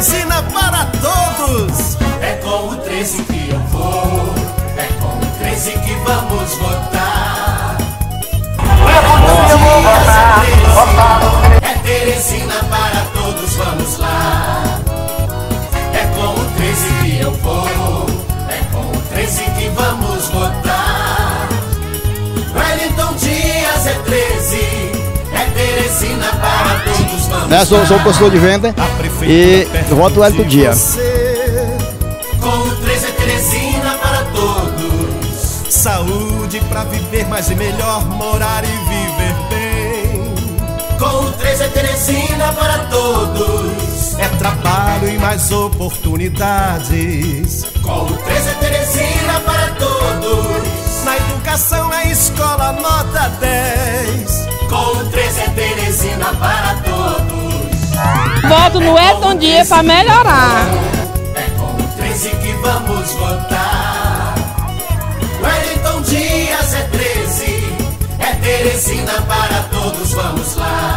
13 é Teresina para todos. É com o 13 que eu vou, é com o 13 que vamos votar. É Teresina para todos, vamos lá. É com o 13 que eu vou, é com o 13 que vamos votar. Wellington Dias é 13, é Teresina para Né, sou, sou consultor de venda e voto Wellington Dia. Com o 13 é Teresina para todos. Saúde pra viver mais e melhor, morar e viver bem. Com o 13 é Teresina para todos. É trabalho e mais oportunidades. Com o 13 Voto no Elton Dia pra melhorar. É com o 13 que vamos votar. Wellington Dias é 13. É Teresina para todos, vamos lá.